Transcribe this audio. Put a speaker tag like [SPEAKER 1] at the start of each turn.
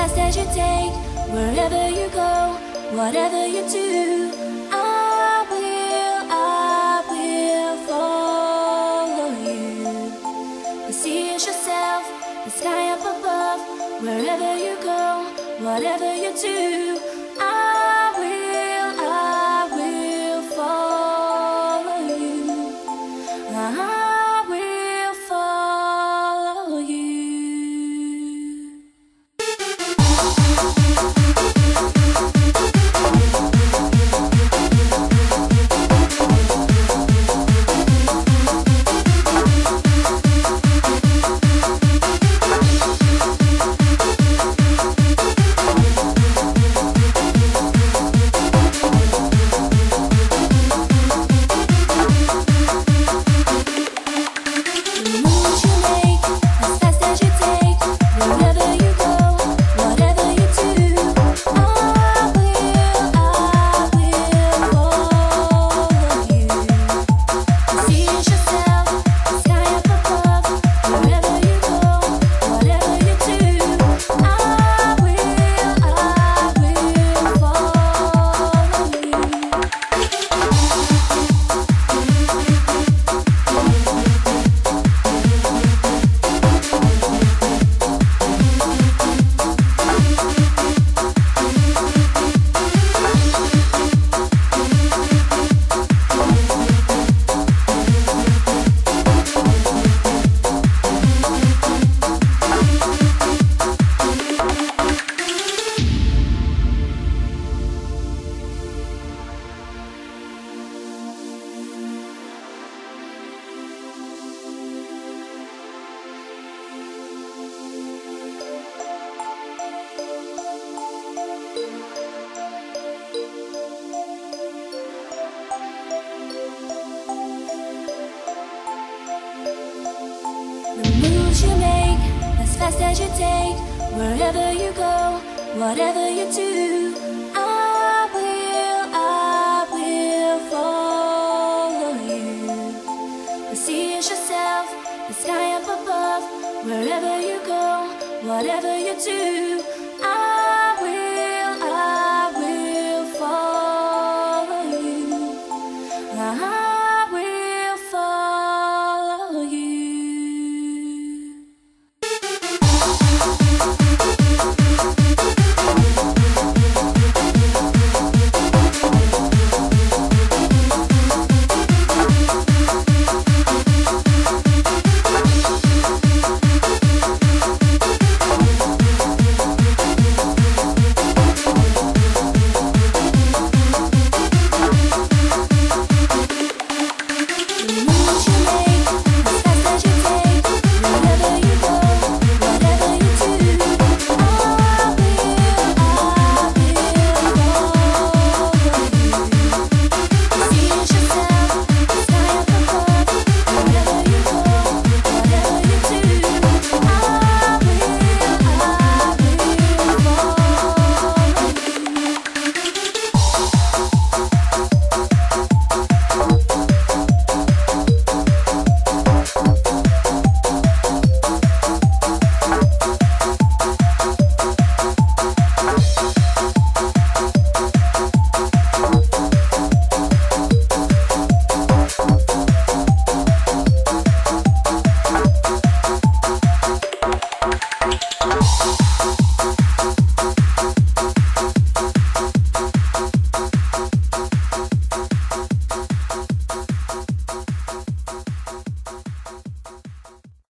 [SPEAKER 1] as you take, wherever you go, whatever you do, I will, I will follow you. Yourself, the sky up above, wherever you go, whatever you do, The moves you make, as fast as you take, wherever you go, whatever you do, I will, I will follow you. You see it yourself, the sky up above, wherever you go, whatever you do,